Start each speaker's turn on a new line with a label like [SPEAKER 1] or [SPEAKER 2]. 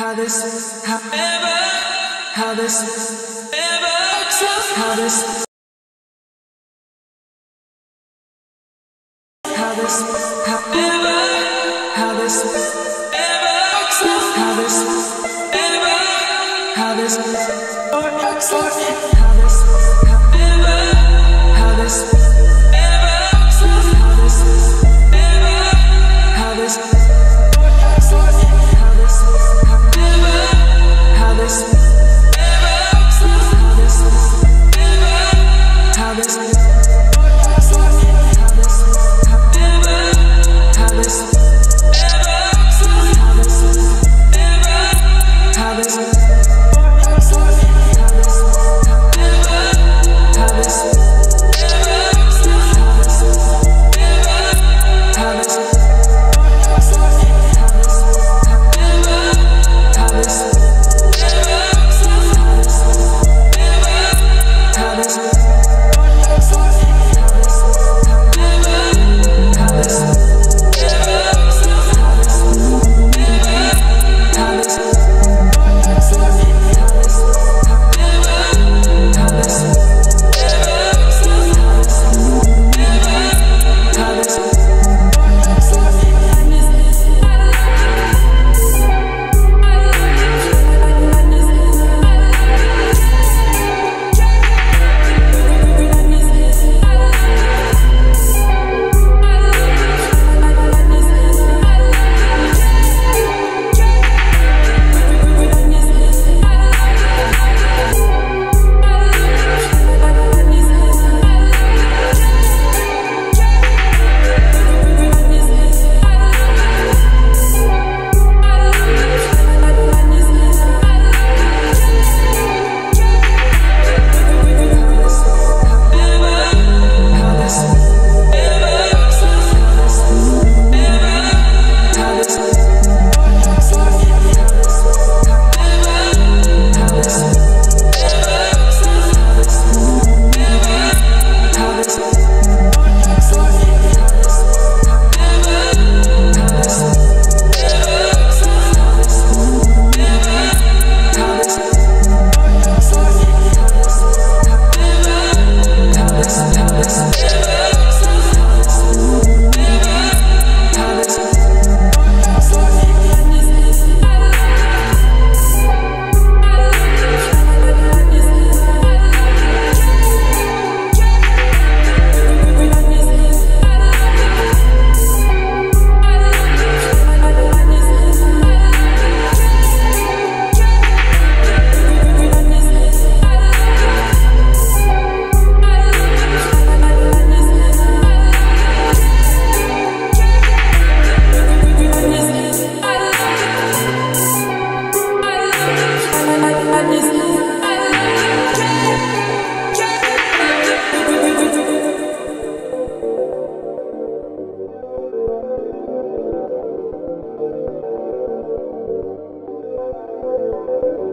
[SPEAKER 1] how this, however, how this, ever, how this, how this, how ever